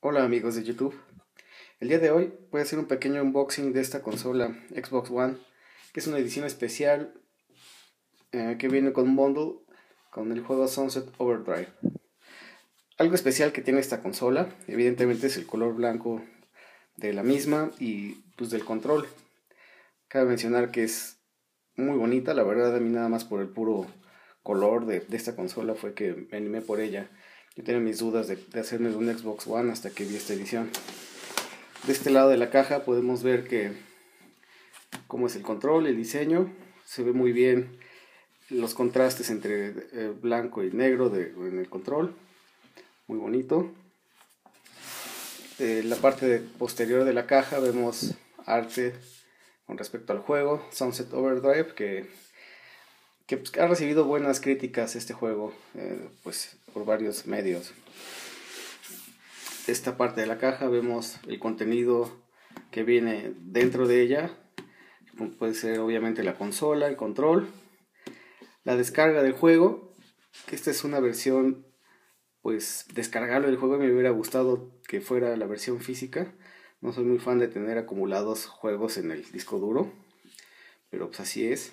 Hola amigos de YouTube. El día de hoy voy a hacer un pequeño unboxing de esta consola Xbox One, que es una edición especial eh, que viene con un bundle con el juego Sunset Overdrive. Algo especial que tiene esta consola, evidentemente es el color blanco de la misma y pues del control. Cabe mencionar que es muy bonita, la verdad a mí nada más por el puro color de, de esta consola fue que me animé por ella. Yo tenía mis dudas de, hacerme un Xbox One hasta que vi esta edición. De este lado de la caja podemos ver que cómo es el control, el diseño. Se ve muy bien los contrastes entre eh, blanco y negro en el control. Muy bonito. En la parte posterior de la caja vemos arte con respecto al juego, Sunset Overdrive, que que pues, ha recibido buenas críticas este juego eh, pues varios medios. Esta parte de la caja vemos el contenido que viene dentro de ella puede ser obviamente la consola el control la descarga del juego esta es una versión pues descargarlo del juego. Me hubiera gustado que fuera la versión física. No soy muy fan de tener acumulados juegos en el disco duro pero pues así es.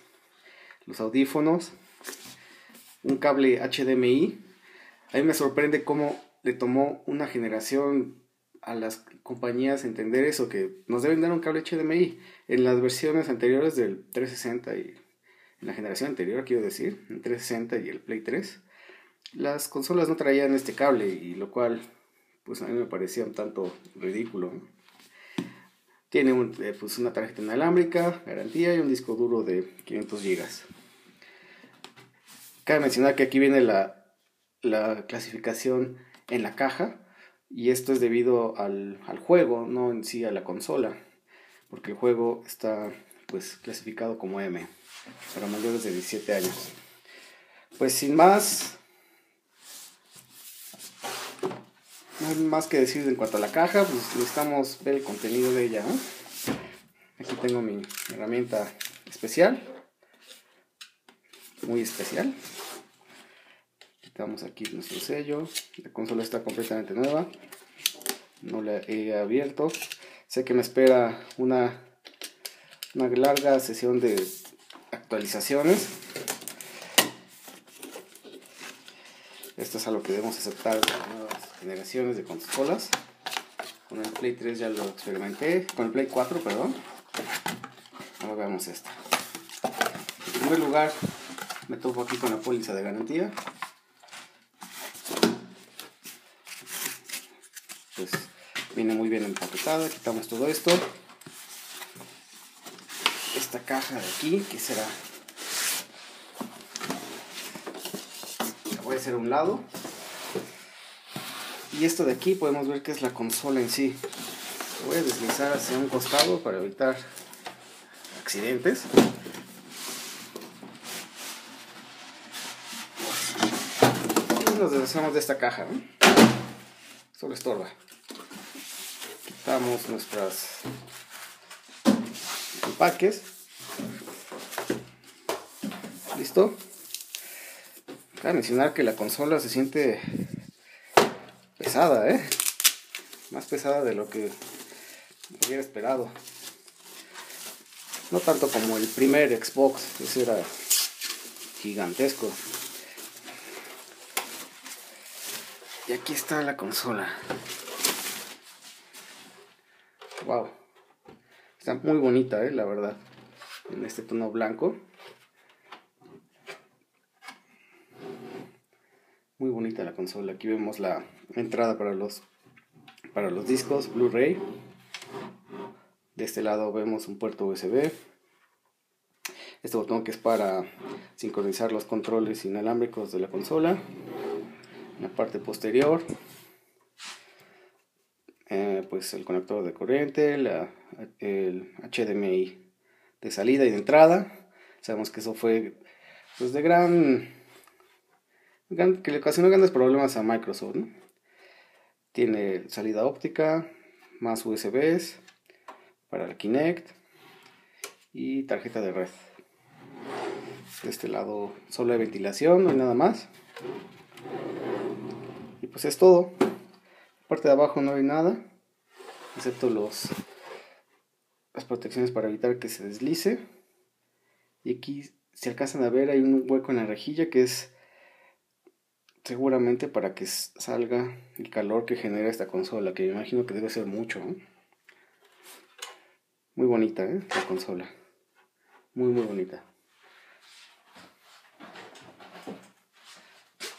Los audífonos, un cable HDMI. A mí me sorprende cómo le tomó una generación a las compañías entender eso, que nos deben dar un cable HDMI. En las versiones anteriores del 360 y en la generación anterior, quiero decir, en 360 y el Play 3, las consolas no traían este cable y lo cual pues a mí me parecía un tanto ridículo. Tiene eh, pues una tarjeta inalámbrica, garantía y un disco duro de 500 GB. Cabe mencionar que aquí viene la, clasificación en la caja y esto es debido al, juego, no en sí a la consola, porque el juego está pues clasificado como M para mayores de 17 años. Pues sin más, no hay más que decir en cuanto a la caja, pues necesitamos ver el contenido de ella. Aquí tengo mi herramienta especial, muy especial. Quitamos aquí nuestro sello, la consola está completamente nueva, no la he abierto. Sé que me espera una, una larga sesión de actualizaciones Esto es algo que debemos aceptar con nuevas generaciones de consolas. Con el Play 3 ya lo experimenté, con el Play 4, perdón. Ahora veamos esta. En primer lugar, me topo aquí con la póliza de garantía. Pues viene muy bien empaquetada, quitamos todo esto. Esta caja de aquí, que será voy a hacer un lado. Y esto de aquí podemos ver que es la consola en sí. voy a deslizar hacia un costado para evitar accidentes. Y nos deshacemos de esta caja. Solo estorba. Quitamos nuestras empaques. ¿Listo? Cabe mencionar que la consola se siente pesada, ¿eh? Más pesada de lo que hubiera esperado. No tanto como el primer Xbox, ese era gigantesco. Y aquí está la consola. Wow. Está muy bonita, ¿eh? La verdad. En este tono blanco. Muy bonita la consola. Aquí vemos la entrada para los, para los discos Blu-ray. De este lado vemos un puerto USB. Este botón que es para sincronizar los controles inalámbricos de la consola. En la parte posterior, eh, pues el conector de corriente, la, el HDMI de salida y de entrada. Sabemos que eso fue pues de gran que le ocasionó grandes problemas a Microsoft. Tiene salida óptica, más USBs para el Kinect y tarjeta de red. De este lado solo hay ventilación, no hay nada más. Pues es todo. parte de abajo no hay nada, excepto los las protecciones para evitar que se deslice. Y aquí, si alcanzan a ver, hay un hueco en la rejilla que es seguramente para que salga el calor que genera esta consola, que me imagino que debe ser mucho. Muy bonita, ¿eh? La consola. Muy, muy bonita.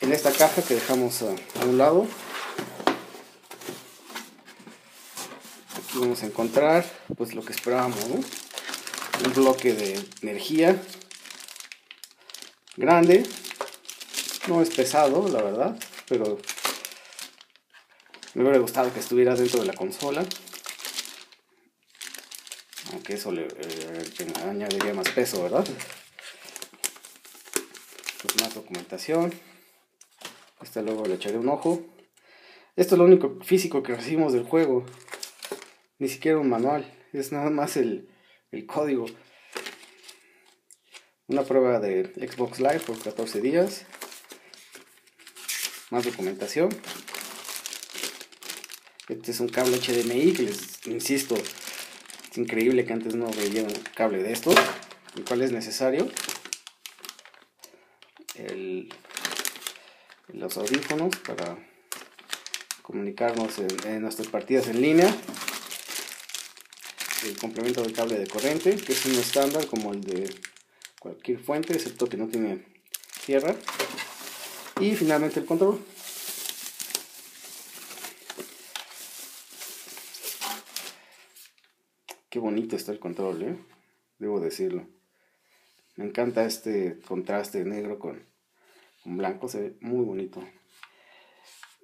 En esta caja que dejamos a, un lado, aquí vamos a encontrar pues lo que esperábamos, Un bloque de energía grande, no es pesado, la verdad, pero me hubiera gustado que estuviera dentro de la consola. Aunque eso le eh, añadiría más peso, ¿verdad? Pues más documentación. Este luego le echaré un ojo. Esto es lo único físico que recibimos del juego. Ni siquiera un manual. Es nada más el, el código. Una prueba de Xbox Live por 14 días más documentación. Este es un cable HDMI que les insisto, es increíble que antes no veía un cable de estos, el cual es necesario. Audífonos para comunicarnos en, nuestras partidas en línea. El complemento del cable de corriente, que es un estándar como el de cualquier fuente, excepto que no tiene tierra. Y finalmente el control. Qué bonito está el control, ¿eh? Debo decirlo. Me encanta este contraste negro con, blanco, se ve muy bonito.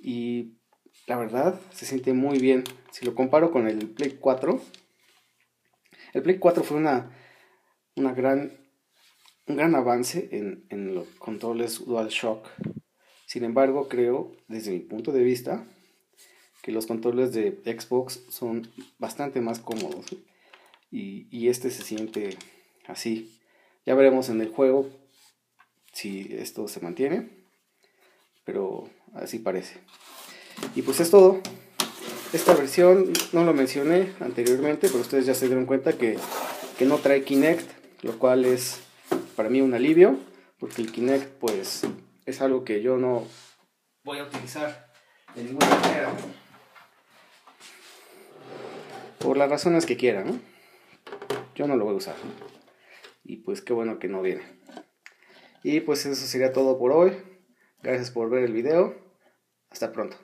Y la verdad, se siente muy bien. Si lo comparo con el Play 4, el Play 4 fue una, una gran, un gran avance en, en los controles DualShock sin embargo, creo, desde mi punto de vista, que los controles de Xbox son bastante más cómodos. Y, este se siente así. Ya veremos en el juego si esto se mantiene. Pero así parece. Y pues es todo. Esta versión no lo mencioné anteriormente, pero ustedes ya se dieron cuenta que, que no trae Kinect, lo cual es para mí un alivio, porque el Kinect pues es algo que yo no voy a utilizar de ninguna manera. Por las razones que quieran, Yo no lo voy a usar. Y pues qué bueno que no viene. Y pues eso sería todo por hoy. Gracias por ver el video. Hasta pronto.